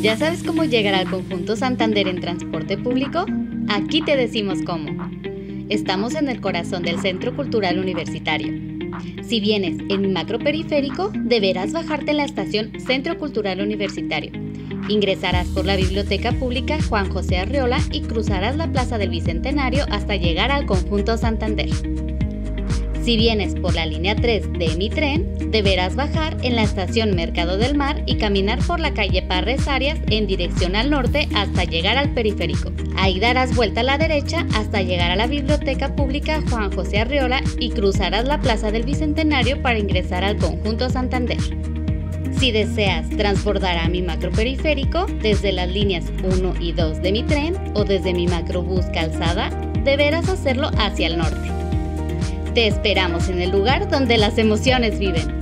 ¿Ya sabes cómo llegar al conjunto Santander en transporte público? Aquí te decimos cómo. Estamos en el corazón del Centro Cultural Universitario. Si vienes en macro periférico, deberás bajarte en la estación Centro Cultural Universitario. Ingresarás por la Biblioteca Pública Juan José Arriola y cruzarás la Plaza del Bicentenario hasta llegar al conjunto Santander. Si vienes por la línea 3 de mi tren, deberás bajar en la estación Mercado del Mar y caminar por la calle Parres Arias en dirección al norte hasta llegar al periférico. Ahí darás vuelta a la derecha hasta llegar a la Biblioteca Pública Juan José Arriola y cruzarás la Plaza del Bicentenario para ingresar al conjunto Santander. Si deseas transbordar a mi macro periférico desde las líneas 1 y 2 de mi tren o desde mi macrobús calzada, deberás hacerlo hacia el norte. Te esperamos en el lugar donde las emociones viven.